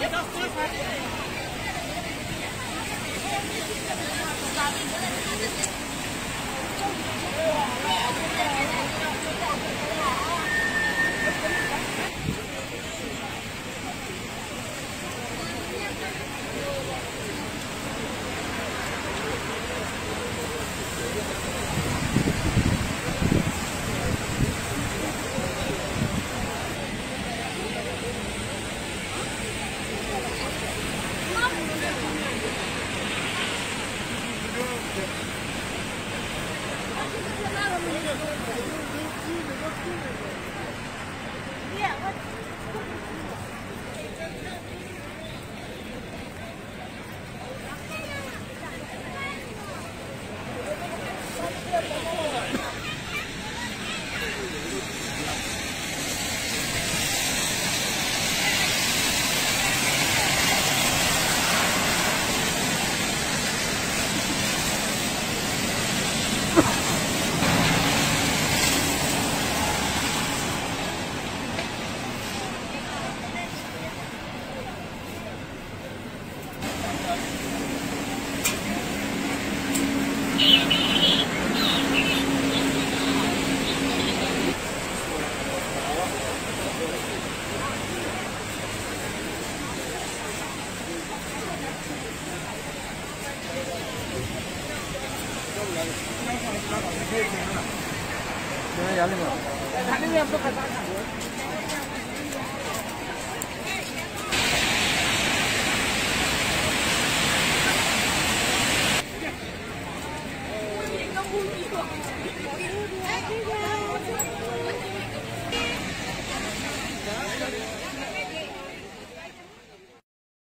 Thank you. नहीं जाने में जाने में हम तो खतरा